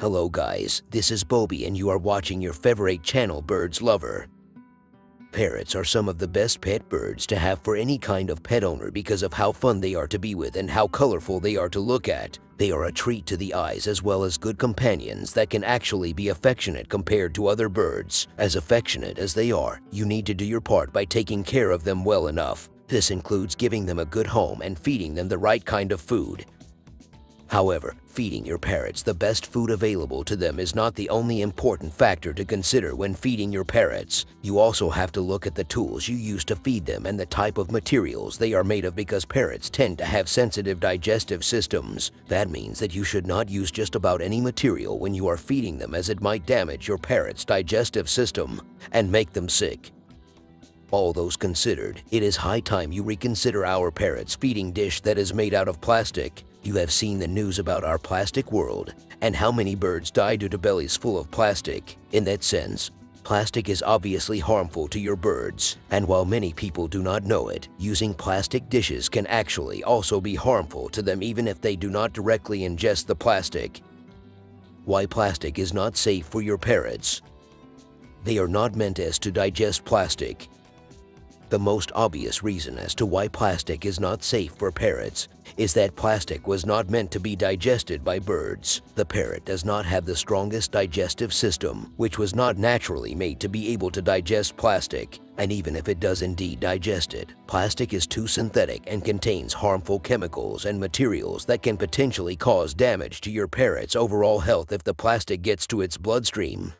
Hello guys, this is Bobby and you are watching your favorite channel Birds Lover. Parrots are some of the best pet birds to have for any kind of pet owner because of how fun they are to be with and how colorful they are to look at. They are a treat to the eyes as well as good companions that can actually be affectionate compared to other birds. As affectionate as they are, you need to do your part by taking care of them well enough. This includes giving them a good home and feeding them the right kind of food. However, feeding your parrots the best food available to them is not the only important factor to consider when feeding your parrots. You also have to look at the tools you use to feed them and the type of materials they are made of because parrots tend to have sensitive digestive systems. That means that you should not use just about any material when you are feeding them as it might damage your parrot's digestive system and make them sick. All those considered, it is high time you reconsider our parrot's feeding dish that is made out of plastic. You have seen the news about our plastic world and how many birds die due to bellies full of plastic. In that sense, plastic is obviously harmful to your birds. And while many people do not know it, using plastic dishes can actually also be harmful to them even if they do not directly ingest the plastic. Why plastic is not safe for your parrots. They are not meant as to digest plastic. The most obvious reason as to why plastic is not safe for parrots is that plastic was not meant to be digested by birds. The parrot does not have the strongest digestive system, which was not naturally made to be able to digest plastic. And even if it does indeed digest it, plastic is too synthetic and contains harmful chemicals and materials that can potentially cause damage to your parrot's overall health if the plastic gets to its bloodstream.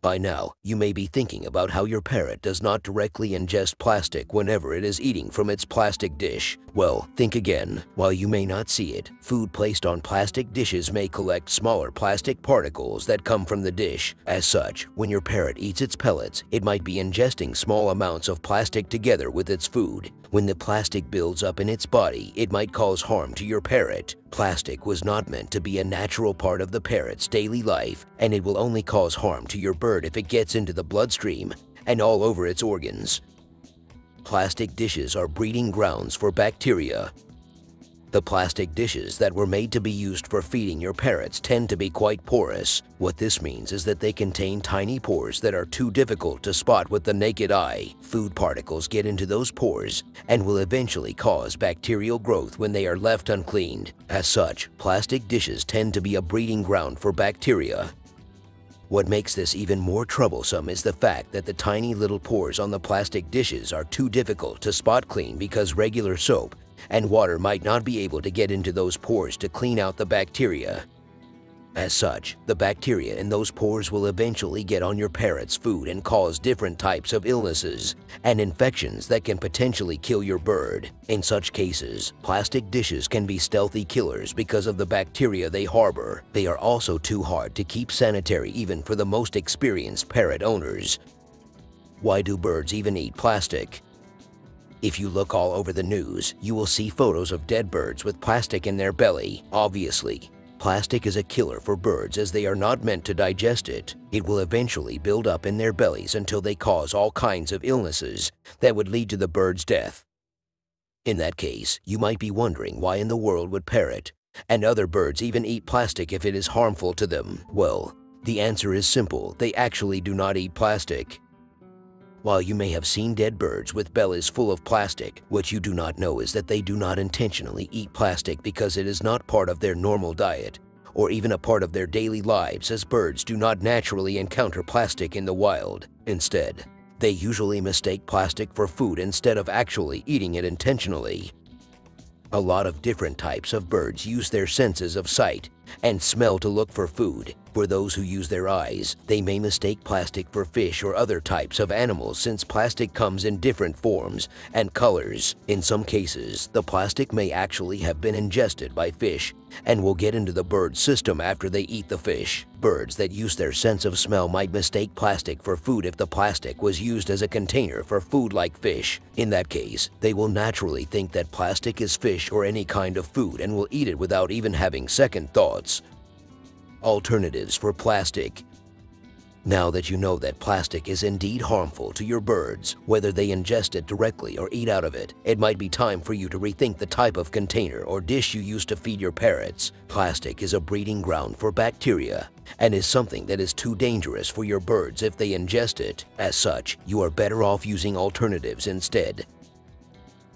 By now, you may be thinking about how your parrot does not directly ingest plastic whenever it is eating from its plastic dish. Well, think again. While you may not see it, food placed on plastic dishes may collect smaller plastic particles that come from the dish. As such, when your parrot eats its pellets, it might be ingesting small amounts of plastic together with its food. When the plastic builds up in its body, it might cause harm to your parrot. Plastic was not meant to be a natural part of the parrot's daily life, and it will only cause harm to your bird if it gets into the bloodstream and all over its organs. Plastic dishes are breeding grounds for bacteria, the plastic dishes that were made to be used for feeding your parrots tend to be quite porous. What this means is that they contain tiny pores that are too difficult to spot with the naked eye. Food particles get into those pores and will eventually cause bacterial growth when they are left uncleaned. As such, plastic dishes tend to be a breeding ground for bacteria. What makes this even more troublesome is the fact that the tiny little pores on the plastic dishes are too difficult to spot clean because regular soap and water might not be able to get into those pores to clean out the bacteria. As such, the bacteria in those pores will eventually get on your parrot's food and cause different types of illnesses and infections that can potentially kill your bird. In such cases, plastic dishes can be stealthy killers because of the bacteria they harbor. They are also too hard to keep sanitary even for the most experienced parrot owners. Why do birds even eat plastic? If you look all over the news, you will see photos of dead birds with plastic in their belly. Obviously, plastic is a killer for birds as they are not meant to digest it. It will eventually build up in their bellies until they cause all kinds of illnesses that would lead to the bird's death. In that case, you might be wondering why in the world would parrot and other birds even eat plastic if it is harmful to them? Well, the answer is simple. They actually do not eat plastic. While you may have seen dead birds with bellies full of plastic, what you do not know is that they do not intentionally eat plastic because it is not part of their normal diet or even a part of their daily lives as birds do not naturally encounter plastic in the wild. Instead, they usually mistake plastic for food instead of actually eating it intentionally. A lot of different types of birds use their senses of sight and smell to look for food. For those who use their eyes, they may mistake plastic for fish or other types of animals since plastic comes in different forms and colors. In some cases, the plastic may actually have been ingested by fish and will get into the bird's system after they eat the fish. Birds that use their sense of smell might mistake plastic for food if the plastic was used as a container for food like fish. In that case, they will naturally think that plastic is fish or any kind of food and will eat it without even having second thoughts. Alternatives for plastic Now that you know that plastic is indeed harmful to your birds, whether they ingest it directly or eat out of it, it might be time for you to rethink the type of container or dish you use to feed your parrots. Plastic is a breeding ground for bacteria and is something that is too dangerous for your birds if they ingest it. As such, you are better off using alternatives instead.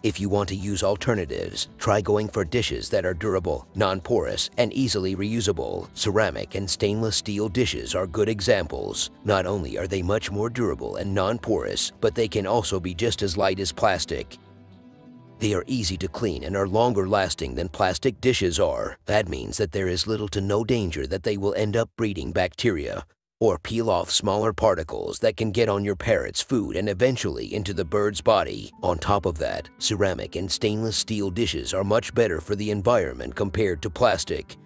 If you want to use alternatives, try going for dishes that are durable, non-porous, and easily reusable. Ceramic and stainless steel dishes are good examples. Not only are they much more durable and non-porous, but they can also be just as light as plastic. They are easy to clean and are longer lasting than plastic dishes are. That means that there is little to no danger that they will end up breeding bacteria or peel off smaller particles that can get on your parrot's food and eventually into the bird's body. On top of that, ceramic and stainless steel dishes are much better for the environment compared to plastic.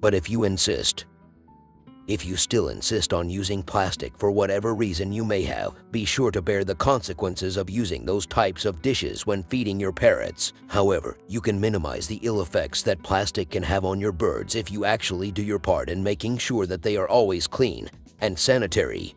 But if you insist, if you still insist on using plastic for whatever reason you may have, be sure to bear the consequences of using those types of dishes when feeding your parrots. However, you can minimize the ill effects that plastic can have on your birds if you actually do your part in making sure that they are always clean and sanitary.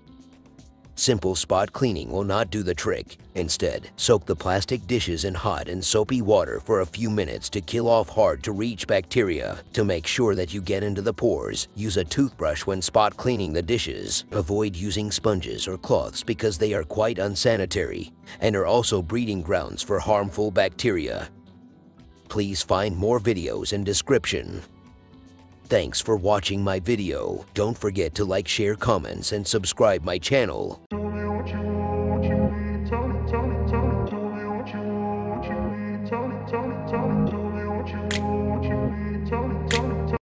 Simple spot cleaning will not do the trick. Instead, soak the plastic dishes in hot and soapy water for a few minutes to kill off hard-to-reach bacteria. To make sure that you get into the pores, use a toothbrush when spot cleaning the dishes. Avoid using sponges or cloths because they are quite unsanitary and are also breeding grounds for harmful bacteria. Please find more videos in description. Thanks for watching my video. Don't forget to like, share, comments, and subscribe my channel.